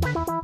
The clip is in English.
Bye.